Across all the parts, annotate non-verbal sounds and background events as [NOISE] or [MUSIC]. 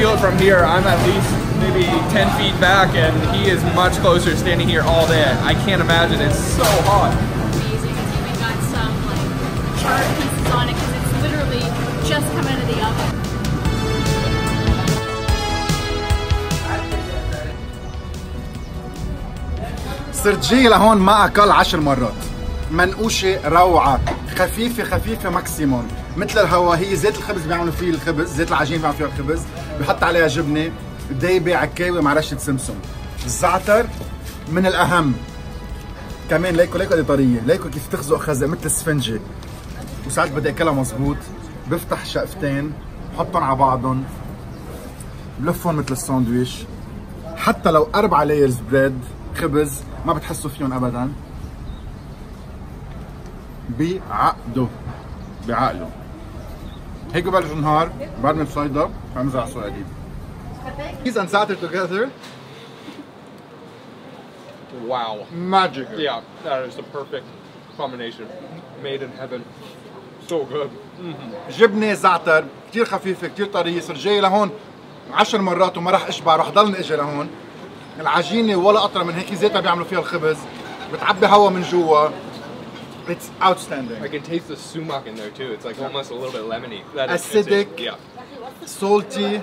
feel it from here. I'm at least maybe 10 feet back and he is much closer standing here all day. I can't imagine. It's so hot. صرت جاي لهون ما أقل عشر مرات منقوشة روعة خفيفة خفيفة ماكسيموم مثل الهواء هي زيت الخبز بيعملوا فيه الخبز زيت العجين بيعملوا فيه الخبز بيحط عليها جبنة دايبة عكاوي مع رشة سمسم. الزعتر من الأهم. كمان ليكو ليكو قد طرية ليكو كيف تخزق خزق مثل السفنجة. وساعات بدي أكلها مزبوط بفتح شقفتين بحطهم على بعضهم. بلفهم مثل الساندويش. حتى لو أربعة layers bread خبز ما بتحسوا فيهم أبدا. بيعقدوا. بعقله هيك ببلش النهار برمي بصيدا بمزع صيادين Cheese and starter together Wow. magic Yeah, that is the perfect combination. Made in heaven. So good. جبنة زعتر كثير خفيفة كثير طرية صرت جاي لهون عشر مرات وما راح أشبع راح ضلني أجي لهون العجينة ولا قطره من هيك زيتها بيعملوا فيها الخبز بتعبي هوا من جوا It's outstanding I can taste the sumac in there too. It's like almost a little bit lemony. That is Acidic. insane. Yeah. salty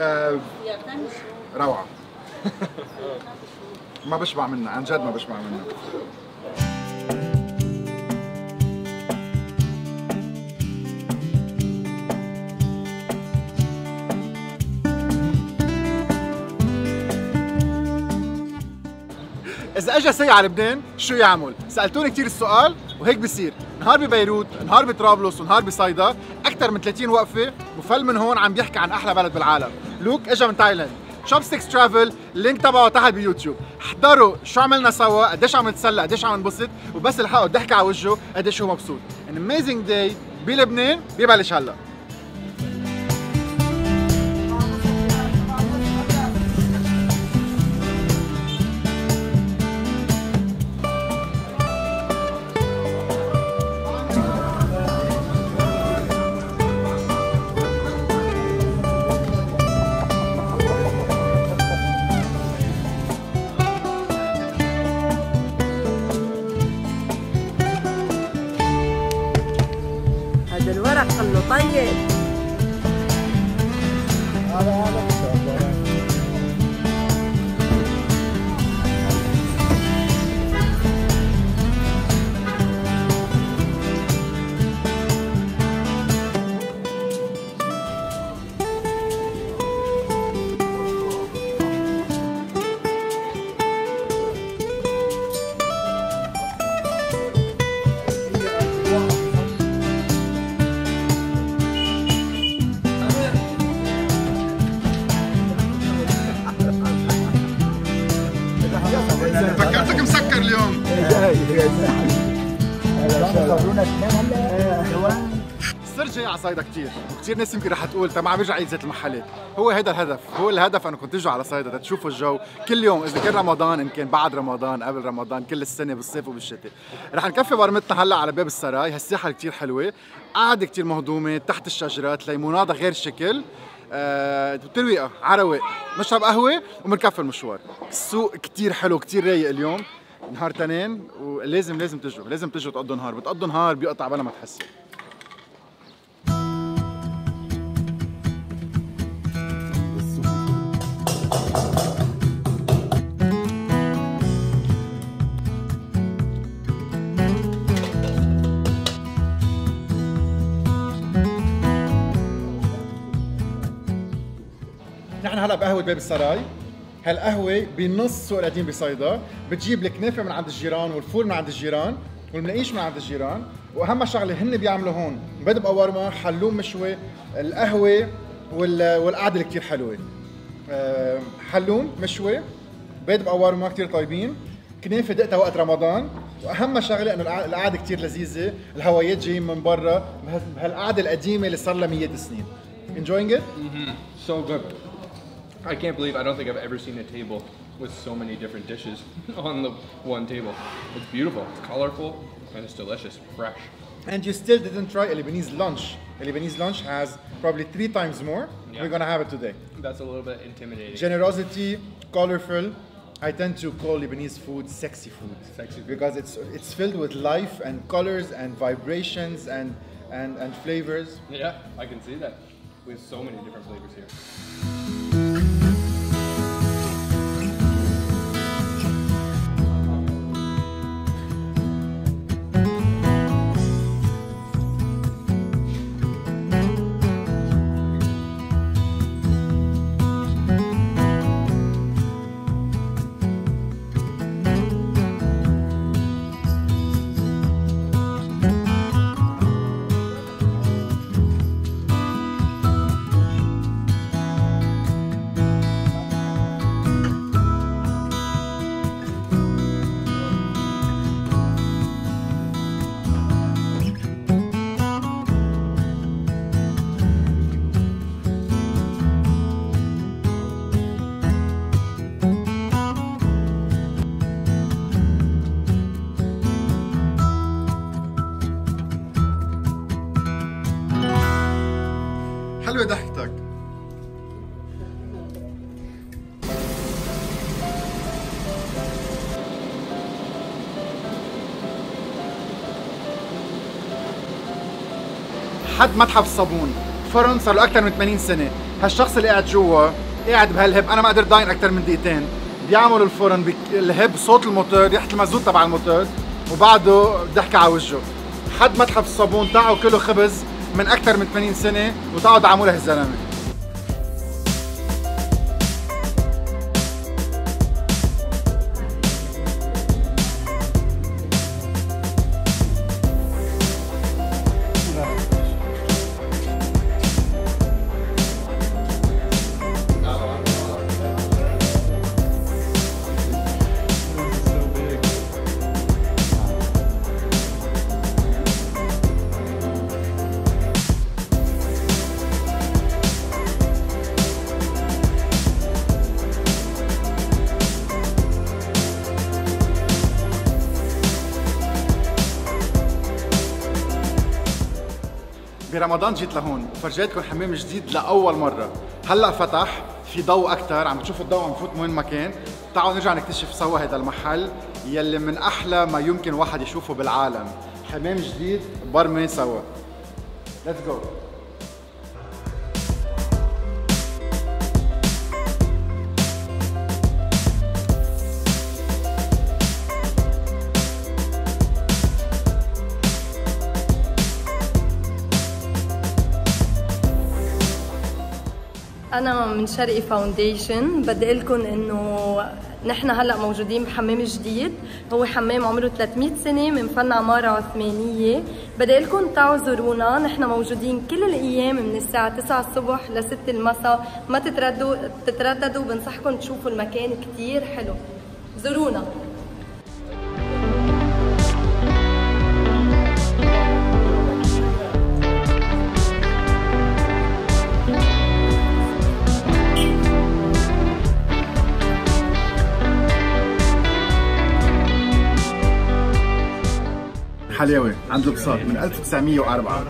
آه روعة ما بشبع منها عن جد ما بشبع منها إذا أجى سايح على لبنان شو يعمل؟ سألتوني كثير السؤال وهيك بصير، نهار ببيروت، نهار بطرابلس ونهار بصيدا، أكثر من 30 وقفة وفل من هون عم بيحكي عن أحلى بلد بالعالم، لوك اجى من تايلاند، Chopsticks Travel، ال link تبعه تحت بيوتيوب، احضروا شو عملنا سوا، قديش عم نتسلى، قديش عم ننبسط، وبس الحقوا ضحكة على وجهه، قديش هو مبسوط. An amazing day بلبنان بيبلش هلا. did. صيدا كثير وكثير ناس يمكن رح تقول طب ما عم يرجع عيد زيت المحلات. هو هذا الهدف. هو الهدف انكم تجوا على صيدا تشوفوا الجو. كل يوم إذا كان رمضان إن كان بعد رمضان قبل رمضان كل السنة بالصيف وبالشتاء. رح نكفي برمتنا هلأ على باب السراي. هالساحة كثير حلوة. قاعدة كثير مهضومة تحت الشجرات ليموناده غير شكل آه، ترويقه على رواق نشرب قهوة وبنكفي المشوار. السوق كثير حلو كثير رايق اليوم. نهار تنين ولازم لازم تجوا لازم تجوا تقضوا نهار. بتقضوا نهار بيقطع بلا ما تحسوا نحن هلا بقهوة باب السراي. هالقهوة بنص سوق القديم بصيدا. بتجيب الكنافة من عند الجيران والفول من عند الجيران والمناقيش من عند الجيران. وأهم شغلة هن بيعملوا هون بيض بقورما حلوم مشوي القهوة وال- والقعدة اللي كثير حلوة. آه، حلوم مشوي بيض بقورما كثير طيبين كنافة دقتها وقت رمضان. وأهم شغلة إنه القع- القعدة كثير لذيذة الهوايات جايين من برا بهال- بهالقعدة القديمة اللي صار لها مئات السنين enjoying it? So good. I can't believe I don't think I've ever seen a table with so many different dishes [LAUGHS] on the one table. It's beautiful, it's colorful, and it's delicious, fresh. And you still didn't try a Lebanese lunch. A Lebanese lunch has probably three times more. Yeah. We're gonna have it today. That's a little bit intimidating. Generosity, colorful. I tend to call Lebanese food sexy food. Sexy food. Because it's it's filled with life and colors and vibrations and and, and flavors. yeah, I can see that. We have so many different flavors here. حد متحف الصابون فرن صار له أكثر من 80 سنة. هالشخص اللي قاعد جوا قاعد بهالهب أنا ما قدرت ضاين أكثر من دقيقتين. بيعملوا الفرن بك... الهب صوت الموتور ريحه المازوت تبع الموتور وبعده ضحكه على وجهه. حد متحف الصابون تاعه كله خبز من أكثر من 80 سنة وتاعوا دعموا له الزلمه برمضان جيت لهون وفرجيتكم حمام جديد لأول مرة. هلأ فتح في ضوء أكثر عم تشوفوا الضوء عم يفوت من وين ما كان تعالوا نرجع نكتشف سوا هذا المحل يلي من أحلى ما يمكن واحد يشوفه بالعالم. حمام جديد برمي سوا. let's go أنا من شرقي فاونديشن. بدي أقول لكم إنه نحن هلأ موجودين بحمام جديد. هو حمام عمره 300 سنة من فن عمارة عثمانية. بدي أقول لكم تعوا زورونا نحن موجودين كل الأيام من الساعة 9 الصبح ل 6 المساء. ما تترددوا تترددوا بنصحكم تشوفوا المكان كتير حلو. زورونا. حلاوه عند البساط من 1904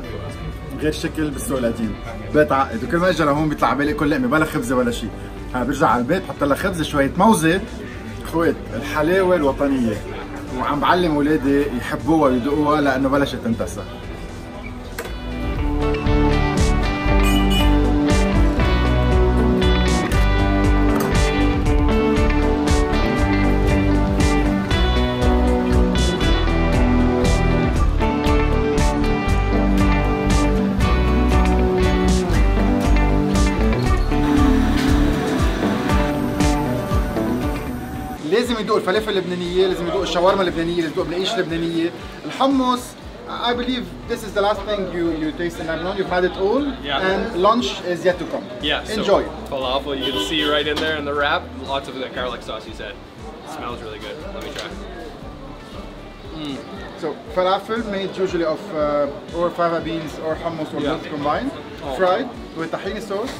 غير شكل بالسوق القديم بيت عقد. وكل ما اجى لهون بيطلع على بالي كل لقمة بلا خبزة ولا شيء. ها برجع على البيت بحط لها خبزة شوية موزة. خوات الحلاوه الوطنية. وعم بعلم اولادي يحبوها ويدوقوها لأنه بلشت تنتسى الفلافل اللبنانيه لازم يدوق الشاورما اللبنانيه لازم يدوق القيش اللبنانيه الحمص I believe this is the last thing you, you taste in Lebanon. You've had it all, Yeah. and lunch is yet to come. Yeah, so Enjoy. falafel you can see right in there in the wrap. Lots of that garlic sauce you said. smells really good. Let me try. So falafel made usually of uh, or fava beans or hummus or Yeah. both combined, Oh. fried with tahini sauce,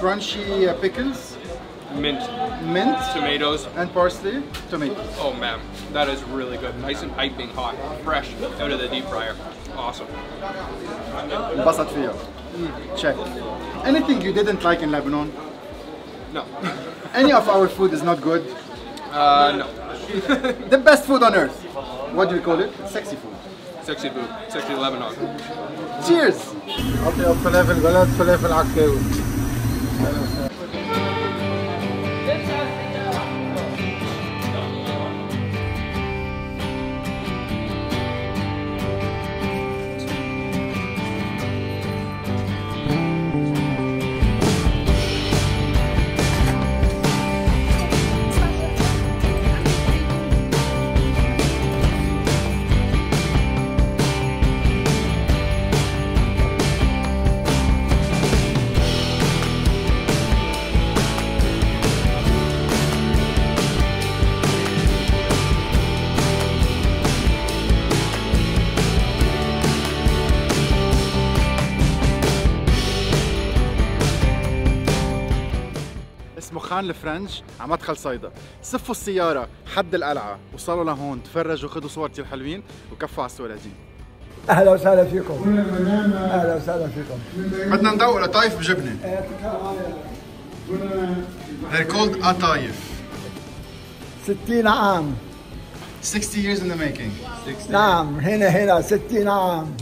crunchy uh, pickles, Mint, mint, tomatoes. and parsley, tomatoes. Oh man, that is really good. Nice and piping hot, fresh out of the deep fryer. awesome. انبسط فيها check anything you didn't like in Lebanon No. [LAUGHS] any of our food is not good Uh, no. [LAUGHS] the best food on earth what do you call it sexy food Sexy food. Sexy Lebanon. cheers أطيب فلافل بلد فلافل عكاوي اسمه خان الفرنج على مدخل صيدا. صفوا السيارة حد القلعة وصلوا لهون تفرجوا خذوا صور كتير حلوين وكفوا على السوالدين أهلا وسهلا فيكم. أهلا وسهلا فيكم. بدنا ندوق لطايف بجبنة. They're called قطايف 60 عام. 60 years in the making. نعم هنا هنا 60 عام.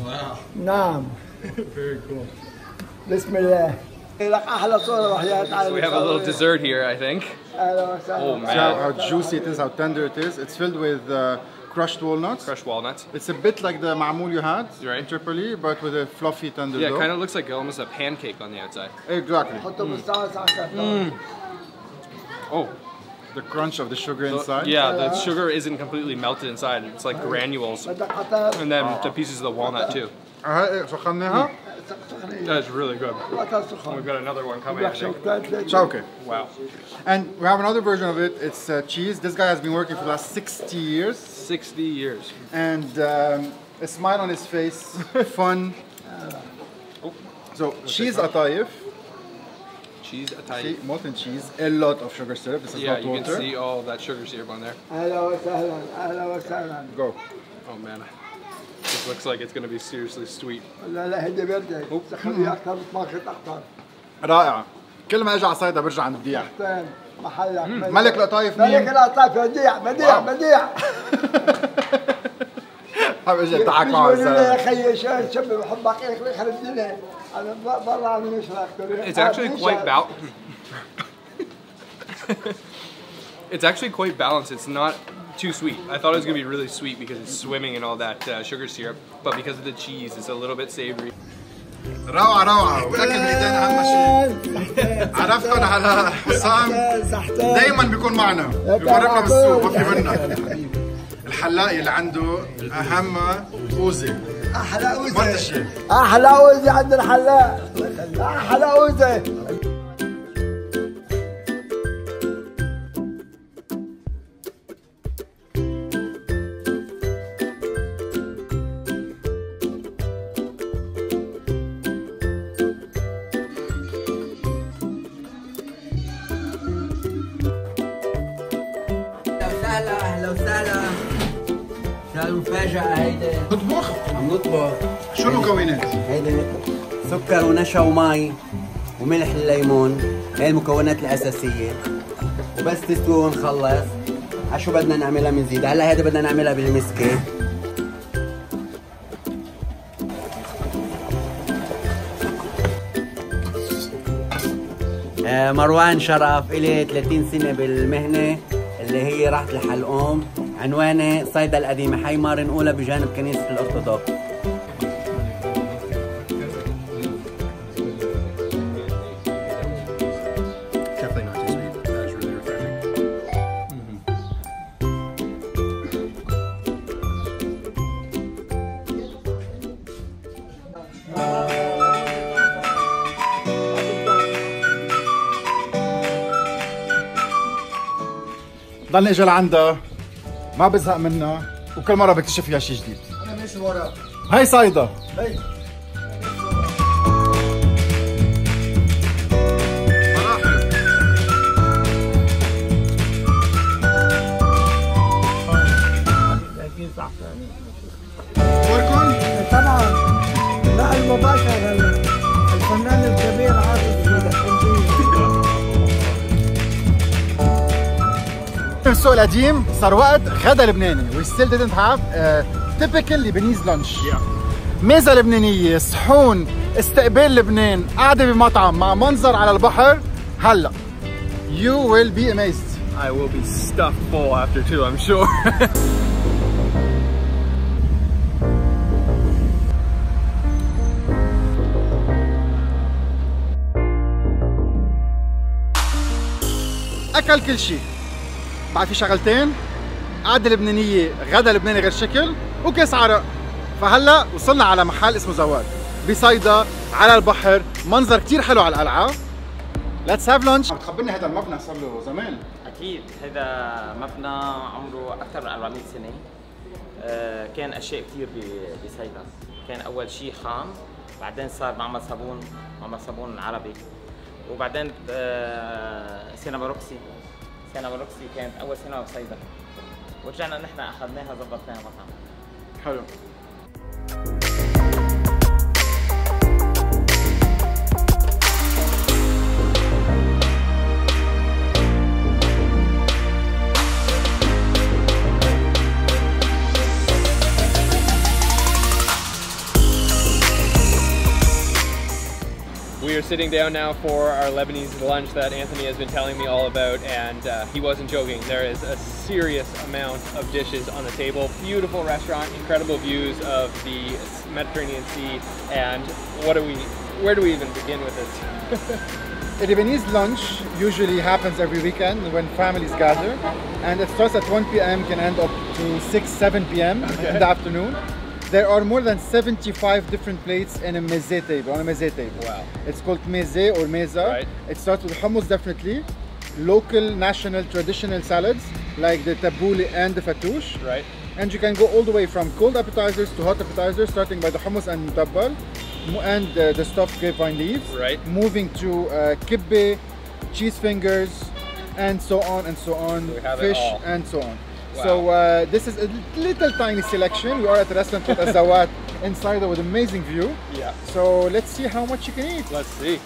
نعم. [LAUGHS] بسم الله. We have a little dessert here, I think. Oh man. See how, juicy it is, how tender it is. It's filled with uh, crushed walnuts. Crushed walnuts. It's a bit like the maamoul you had right. in Tripoli, but with a fluffy tender Yeah, dough. it kind of looks like almost a pancake on the outside. Exactly. Mm. Mm. Oh. The crunch of the sugar so, inside? Yeah, the sugar isn't completely melted inside. It's like granules. Mm. And then the pieces of the walnut too. Uh-huh. Eh, that is really good. And we've got another one coming. Okay. Wow. And we have another version of it. It's uh, cheese. This guy has been working for the last 60 years. 60 years. And um, a smile on his face, [LAUGHS] fun. oh. So cheese atayif. Cheese atayif. Molten cheese, a lot of sugar syrup. This is yeah, you water. can see all that sugar syrup on there. Hello, hello, hello, hello. Go. Oh man. This looks like it's going to be seriously sweet. لا لا هدي برده سخنيه أكثر بتماخذ أكثر رائعة. كل ما أجي على صيدا برجع عند بديع. طين محلك ملك لطايف مين؟ ملك القطايف بديع بديع واو. بديع حابب أجي اضحك معه بيقولوا لي يا الزلمة. خيي شو شب بحبك يخرب الدنيا أنا برا عم نشرح It's actually quite bal- [LAUGHS] It's actually quite balanced. It's not too sweet. I thought it was going to be really sweet because it's swimming in all that uh, sugar syrup, but because of the cheese, it's a little bit savory. روعة روعة. والأكل بالإيدين أهم شيء. عرفتكم على حسام دايما بيكون معنا. بيفرقنا بالسوق ما في منا الحلاق اللي عنده أهم أوزة. أوزة. الشيء أحلى أوزة عند الحلاق. أحلى أوزة. المفاجأة هيدي تطبخ عم نطبخ شو المكونات؟ هيدي سكر ونشا ومي وملح الليمون هي المكونات الأساسية. وبس تستوي ونخلص. عشو بدنا نعملها بنزيد هلا هيدي بدنا نعملها بالمسكة. آه، مروان شرف إلي 30 سنة بالمهنة. اللي هي راحة الحلقوم عنواني صيدا القديمة حي مارن أولى بجانب كنيسة الأرثوذكس. ضلني أجي لعندها. ما بزهق منها وكل مرة بكتشف فيها شيء جديد. أنا ماشي وراك هاي صيدا هي القديم صار وقت غدا لبناني we still didn't have typical Lebanese lunch. ميزة لبنانية صحون استقبال لبنان قاعدة بمطعم مع منظر على البحر. هلا you will be amazed. I will be stuffed full after too, I'm sure. أكل كل شيء. بعد في شغلتين قعده لبنانيه غدا لبناني غير شكل وكاس عرق. فهلأ وصلنا على محل اسمه زواد. بصيدا على البحر منظر كتير حلو على القلعة. let's have lunch عم تخبرني هذا المبنى صار له زمان. أكيد هذا مبنى عمره أكثر من 400 سنة. آه، كان أشياء كثير بصيدا. كان أول شيء خان بعدين صار معمل صابون معمل صابون عربي. وبعدين آه، سينما روكسي سينما روكسي كانت أول سينما بصيدا ورجعنا نحن أخذناها ظبطناها مطعم. حلو. Sitting down now for our Lebanese lunch that Anthony has been telling me all about, and uh, he wasn't joking. There is a serious amount of dishes on the table. Beautiful restaurant, incredible views of the Mediterranean Sea, and what do we? Where do we even begin with this? [LAUGHS] A Lebanese lunch usually happens every weekend when families gather, and it starts at 1 p.m. can end up to 6, 7 p.m. in the afternoon. There are more than 75 different plates in a meze table, on a meze table. Wow. It's called meze or meza. Right. It starts with hummus definitely, local, national, traditional salads like the tabbouleh and the fattoush. Right. And you can go all the way from cold appetizers to hot appetizers, starting by the hummus and tabbal, mo- and uh, the stuffed grapevine leaves. Right. Moving to uh, kibbeh, cheese fingers, and so on and so on, it fish and so on. Wow. So uh, this is a little tiny selection. We are at a restaurant called [LAUGHS] Azawat inside with amazing view. Yeah. So let's see how much you can eat. Let's see.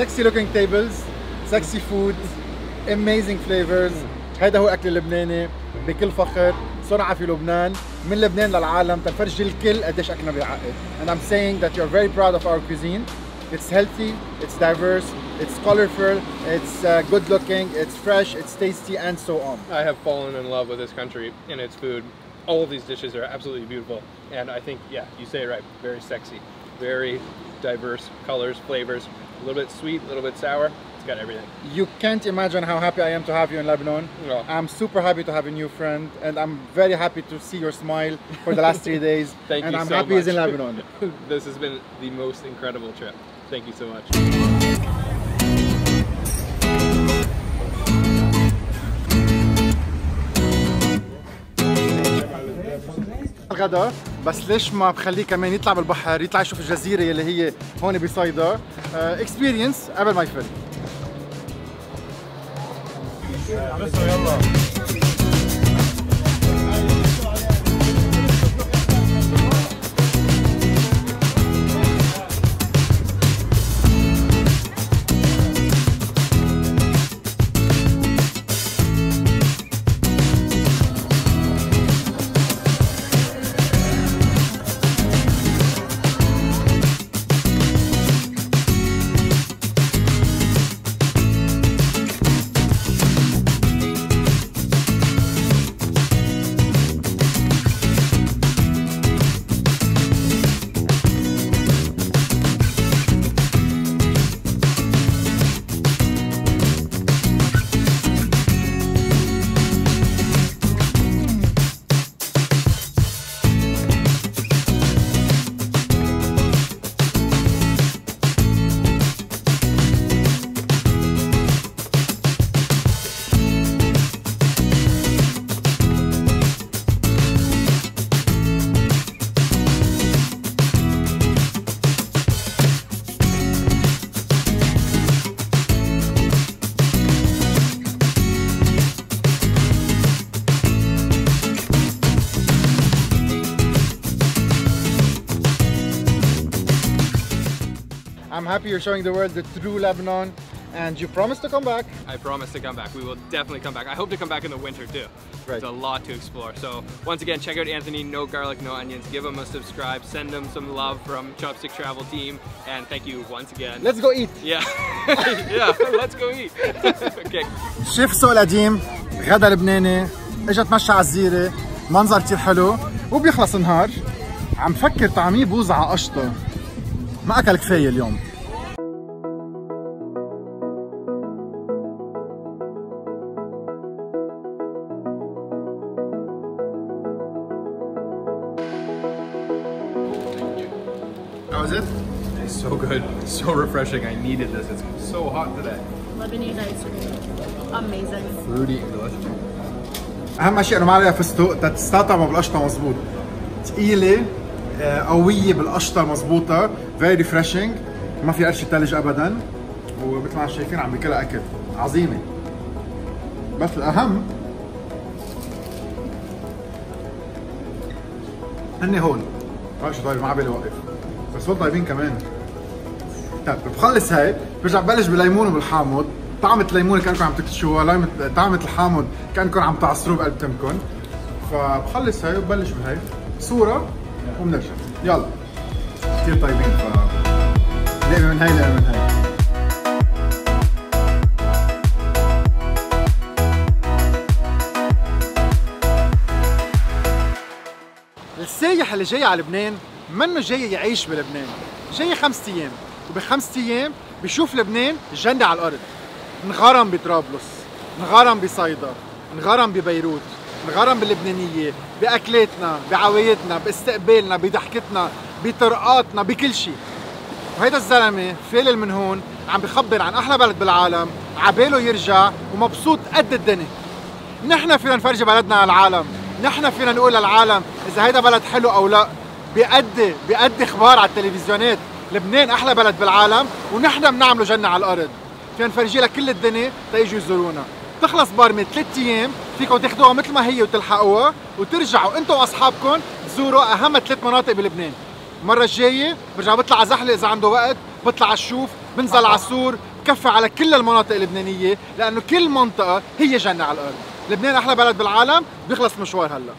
Sexy looking tables, sexy food, amazing flavors. هيدا هو اكل اللبناني بكل فخر صنع في لبنان من لبنان للعالم تنفرجي الكل قديش اكلنا بيعقد. And I'm saying that you're very proud of our cuisine. It's healthy, it's diverse, it's colorful, it's uh, good looking, it's fresh, it's tasty, and so on. I have fallen in love with this country and its food. All of these dishes are absolutely beautiful, and I think, yeah, you say it right. Very sexy, very diverse colors, flavors. A little bit sweet, a little bit sour. It's got everything. You can't imagine how happy I am to have you in Lebanon. Yeah. I'm super happy to have a new friend, and I'm very happy to see your smile for the last three days. [LAUGHS] Thank and you I'm so happy much. he's in Lebanon. [LAUGHS] this has been the most incredible trip. Thank you so much. الغداء بس ليش ما بخليه كمان يطلع بالبحر يطلع يشوف الجزيرة اللي هي هون بصيدا؟ اكسبيرينس قبل ما يفل. I'm happy you're showing the world the true Lebanon and you promise to come back. I promise to come back. We will definitely come back. I hope to come back in the winter too. Right. There's a lot to explore. So once again, check out Anthony, no garlic, no onions. Give him a subscribe. Send him some love from Chopstick Travel Team. And thank you once again. Let's go eat. yeah. [LAUGHS] yeah, let's go eat. [LAUGHS] okay. شيف السوق القديم غدا لبناني اجى تمشى على الزيرة منظر كتير حلو وبيخلص النهار عم فكر طعميه بوز على قشطة ما أكل كفاية اليوم [LAUGHS] so refreshing. I needed this. It's so hot today. Lebanese ice cream. Amazing. Fruity and delicious. أهم شيء انه ما عليها فستق تستطعمها بالقشطة مزبوط ثقيله آه، قوية بالقشطة مزبوطه very refreshing ما في قرشه ثلج ابدا ومثل ما شايفين عم بكلها أكل عظيمة بس الأهم هني هون ما شو طيب ما عبالي اوقف بس هون طيبين كمان طيب بخلص هاي برجع ببلش بالليمون وبالحامض. طعمة الليمون كانكم عم تكتشوها ليمة- طعمة الحامض كانكم عم تعصروه بقلب تمكم فبخلص هاي وببلش بهاي صورة وبنرجع يلا. كثير طيبين. ف لقمة من هاي لقمة من هاي. السايح اللي جاي على لبنان منه جاي يعيش بلبنان. جاي خمسة أيام. وبخمسة أيام بيشوف لبنان جنة على الأرض. انغرم بطرابلس انغرم بصيدا انغرم ببيروت انغرم باللبنانية بأكلاتنا بعوايدنا باستقبالنا بضحكتنا بطرقاتنا بكل شيء. وهيدا الزلمة فالل من هون عم بخبر عن أحلى بلد بالعالم عباله يرجع ومبسوط قد الدنيا. نحن فينا نفرجي بلدنا على العالم نحن فينا نقول للعالم إذا هيدا بلد حلو أو لا. بيأدي بيأدي أخبار على التلفزيونات. لبنان أحلى بلد بالعالم ونحن بنعمله جنة على الأرض. فينا نفرجي لها كل الدنيا تيجوا يزورونا. تخلص بارمة ثلاث أيام فيكم تاخذوها مثل ما هي وتلحقوها وترجعوا أنتم وأصحابكم تزوروا أهم ثلاث مناطق بلبنان. المرة الجاية برجع بطلع على زحلة إذا عنده وقت بطلع على الشوف بنزل على السور بكفي على كل المناطق اللبنانية لأنه كل منطقة هي جنة على الأرض. لبنان أحلى بلد بالعالم بيخلص مشوار هلأ.